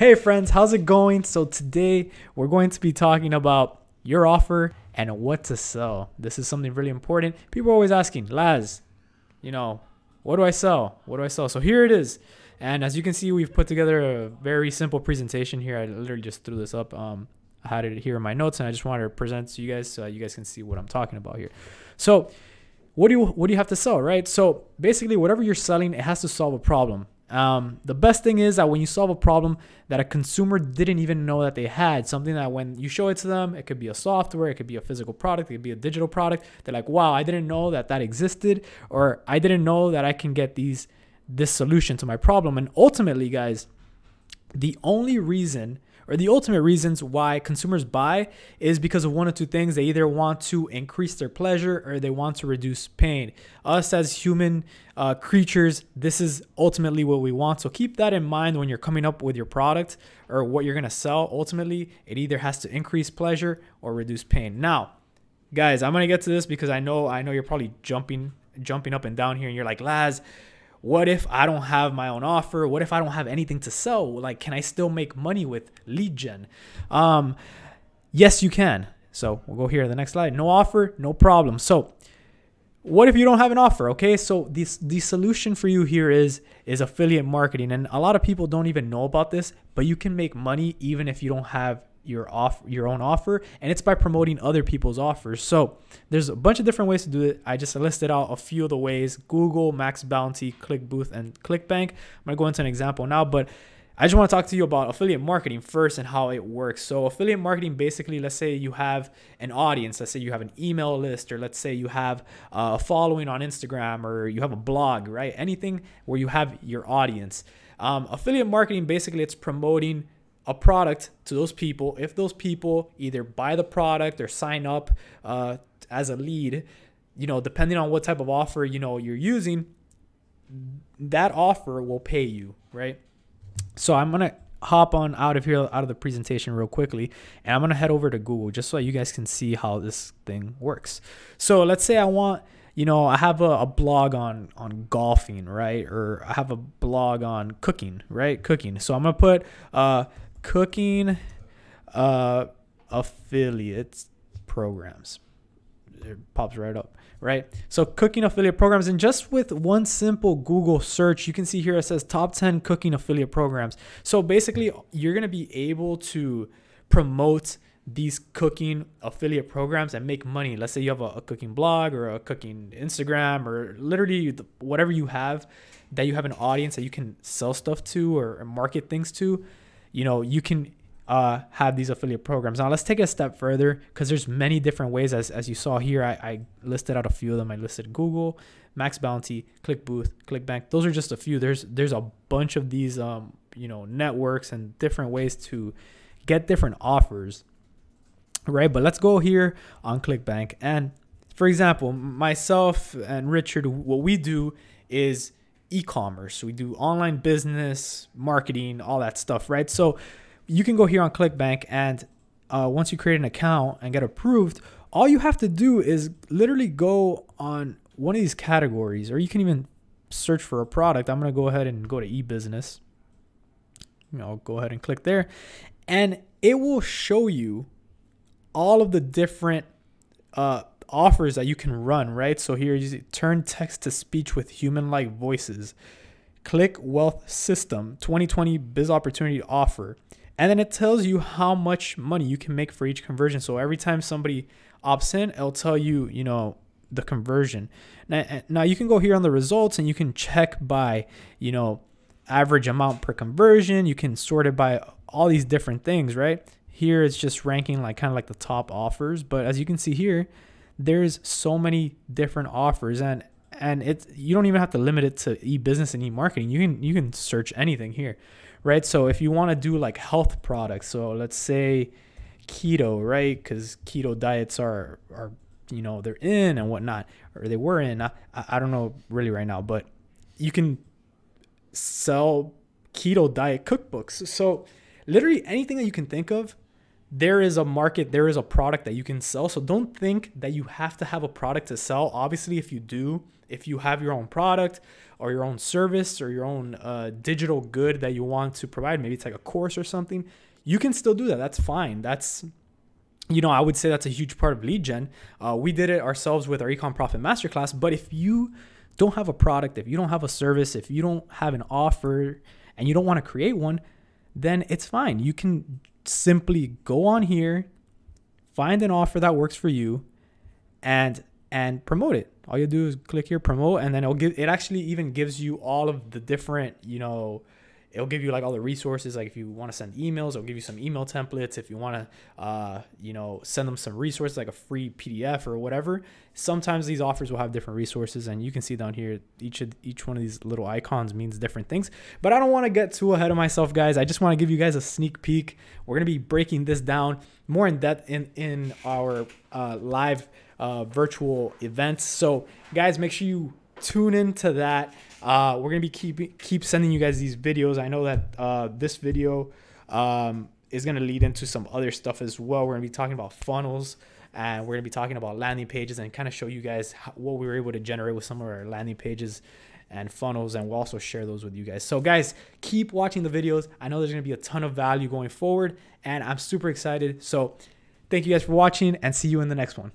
Hey friends, how's it going? So today we're going to be talking about your offer and what to sell. This is something really important. People are always asking, Laz, you know, what do I sell? What do I sell? So here it is. And as you can see, we've put together a very simple presentation here. I literally just threw this up. Um, I had it here in my notes, and I just wanted to present to you guys so you guys can see what I'm talking about here. So, what do you what do you have to sell, right? So basically, whatever you're selling, it has to solve a problem. Um, the best thing is that when you solve a problem that a consumer didn't even know that they had, something that when you show it to them, it could be a software, it could be a physical product, it could be a digital product. They're like, wow, I didn't know that that existed, or I didn't know that I can get these this solution to my problem. And ultimately, guys, the only reason or the ultimate reasons why consumers buy is because of one or two things. They either want to increase their pleasure or they want to reduce pain. Us as human uh, creatures, this is ultimately what we want. So keep that in mind when you're coming up with your product or what you're gonna sell. Ultimately, it either has to increase pleasure or reduce pain. Now, guys, I'm gonna get to this because I know I know you're probably jumping jumping up and down here and you're like, Laz, what if I don't have my own offer? What if I don't have anything to sell? Like, can I still make money with lead gen? Um, yes, you can. So we'll go here the next slide. No offer, no problem. So what if you don't have an offer? Okay, so this the solution for you here is is affiliate marketing, and a lot of people don't even know about this, but you can make money even if you don't have your off your own offer and it's by promoting other people's offers. So there's a bunch of different ways to do it. I just listed out a few of the ways. Google max bounty clickbooth and clickbank. I'm to go into an example now but i just want to talk to you about affiliate marketing first and how it works. So affiliate marketing basically let's say you have an audience. Let's say you have an email list or let's say you have a following on instagram or you have a blog right? Anything where you have your audience. Um, affiliate marketing basically it's promoting a product to those people. If those people either buy the product or sign up uh, as a lead, you know, depending on what type of offer you know you're using, that offer will pay you, right? So I'm gonna hop on out of here out of the presentation real quickly and I'm gonna head over to Google just so you guys can see how this thing works. So let's say I want you know, I have a, a, blog on on golfing, right? Or I have a blog on cooking, right? Cooking. So I'm gonna put uh, cooking uh, affiliate programs. It pops right up, right? So cooking affiliate programs, and just with one simple Google search, you can see here it says top 10 cooking affiliate programs. So basically, you're gonna be able to promote these cooking affiliate programs and make money. Let's say you have a, a cooking blog or a cooking Instagram or literally whatever you have that you have an audience that you can sell stuff to or, or market things to you know, you can uh, have these affiliate programs. Now let's take a step further because there's many different ways. As, as you saw here, I, I, listed out a few of them. I listed Google, Max Bounty, ClickBooth, ClickBank. Those are just a few. There's there's a bunch of these um, you know networks and different ways to get different offers, right? But let's go here on ClickBank and for example, myself and Richard, what we do is e-commerce. We do online business, marketing, all that stuff, right? So you can go here on ClickBank and uh, once you create an account and get approved, all you have to do is literally go on one of these categories, or you can even search for a product. I'm gonna go ahead and go to e-business. You know, go ahead and click there, and it will show you all of the different uh, offers that you can run, right? So here you see, turn text to speech with human-like voices. Click Wealth System 2020 Biz Opportunity Offer. And then it tells you how much money you can make for each conversion. So every time somebody opts in, it'll tell you, you know, the conversion. Now, eh, now you can go here on the results and you can check by, you know, average amount per conversion. You can sort it by all these different things, right? Here it's just ranking like kind of like the top offers. But as you can see here, there's so many different offers and and it's you don't even have to limit it to e-business and e-marketing. You can you can search anything here right? So if you want to do like health products so let's say keto right? Because keto diets are are you know they're in and whatnot or they were in. I, I don't know really right now but you can sell keto diet cookbooks. So literally anything that you can think of there is a market, there is a product that you can sell. So don't think that you have to have a product to sell. Obviously, if you do, if you have your own product or your own service or your own uh, digital good that you want to provide, maybe it's like a course or something, you can still do that. That's fine. That's you know, I would say that's a huge part of lead gen. Uh, we did it ourselves with our Ecom Profit Masterclass. But if you don't have a product, if you don't have a service, if you don't have an offer and you don't want to create one, then it's fine. You can simply go on here, find an offer that works for you, and and promote it. All you do is click here, promote, and then it'll give. It actually even gives you all of the different, you know, it'll give you like all the resources. Like if you want to send emails it'll give you some email templates. If you want to uh, you know send them some resources like a free pdf or whatever sometimes these offers will have different resources and you can see down here each of each one of these little icons means different things. But i don't want to get too ahead of myself guys. I just want to give you guys a sneak peek. We're going to be breaking this down more in depth in in our uh, live uh, virtual events. So guys make sure you tune into that. Uh, we're gonna be keep keep sending you guys these videos. I know that uh, this video um, is gonna lead into some other stuff as well. We're gonna be talking about funnels and we're gonna be talking about landing pages and kind of show you guys how, what we were able to generate with some of our landing pages and funnels and we'll also share those with you guys. So guys keep watching the videos. I know there's going to be a ton of value going forward and i'm super excited. So thank you guys for watching and see you in the next one